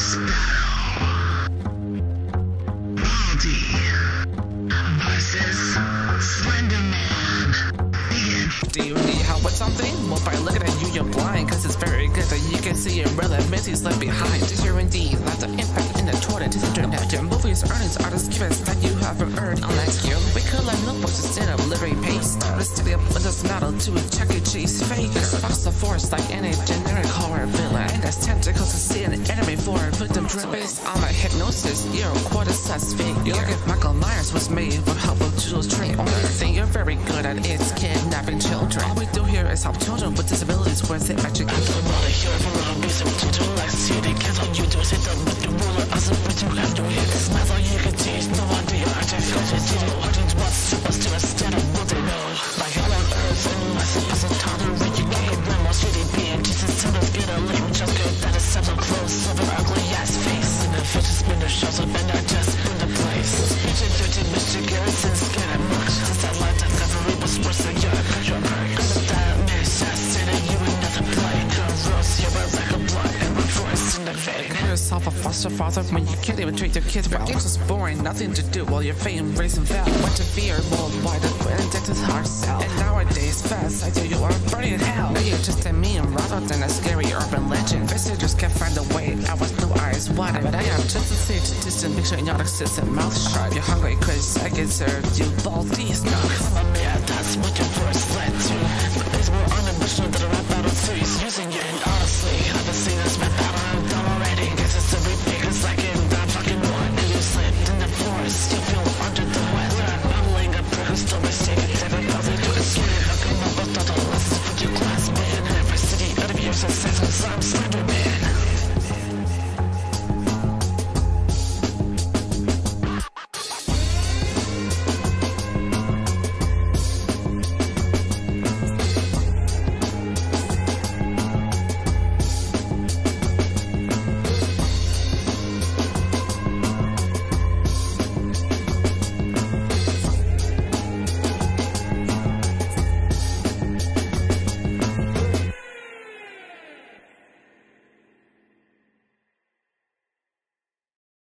this battle. Do you need help with something? Well, by looking at you, you're blind, cause it's very good that you can see relatives he's left behind. Did you indeed not the impact in the toilet? You know your movies earnings are the gifts that you haven't earned? Unlike you, we could like notebooks instead of living pace. Start a studio with this to a Chuck E. Cheese fake. Fox the force like any generic horror villain. And there's tentacles to see an enemy for a victim drip. Based on my hypnosis, you're a quarter size figure. Like if Michael Myers was made with help of Jules Tree. Only thing you're very good at is kidnapping do is help children with disabilities with the education. Yourself a foster father when you can't even treat your kids well. Games is boring, nothing to do while you're fame raising. You went to fear worldwide and addicted hard sell. And nowadays, fast I tell you are burning in hell. Now you're just a meme rather than a scary urban legend. Visitors can't find a way I was no eyes wide. But I am just a sage, distant picture in your existent mouth shut. You're hungry cause I can serve you baldies. No, I'm a man, that's what your first